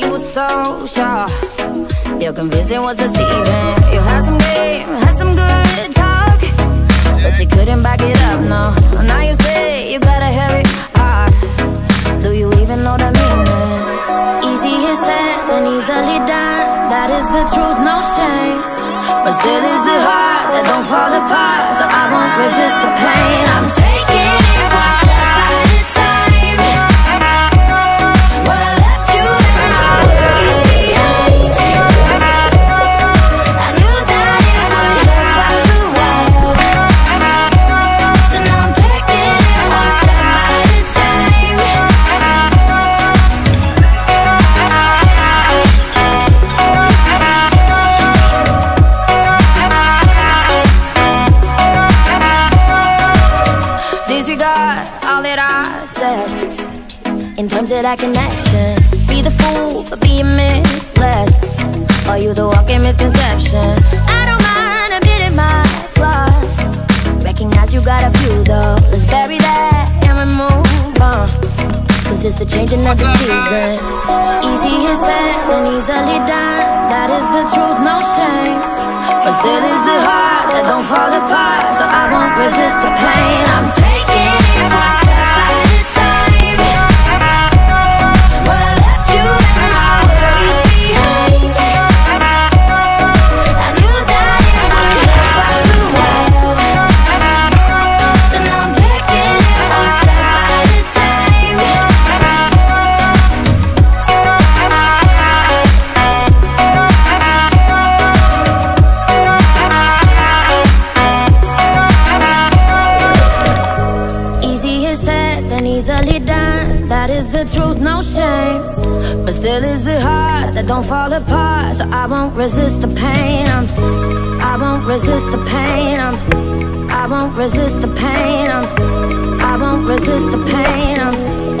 you were so sure. Your convincing was deceiving. You had some game, had some good talk, but you couldn't back it up, no. Now you say you got a heavy heart. Do you even know the meaning? Easy is said, then easily done. That is the truth, no shame. But still is the heart that don't fall apart. So I won't resist the pain. I'm taking in terms of that connection. Be the fool for being misled. Are you the walking misconception? I don't mind admitting my flaws. Recognize you got a few though. Let's bury that and remove on. Cause it's a changing of the season. Easy is said and easily done. That is the truth, no shame. But still is the heart that don't fall apart. So I won't resist the pain. I'm taking it is the truth, no shame. But still is the heart that don't fall apart. So I won't resist the pain. I'm, I won't resist the pain. I'm, I won't resist the pain. I'm, I won't resist the pain.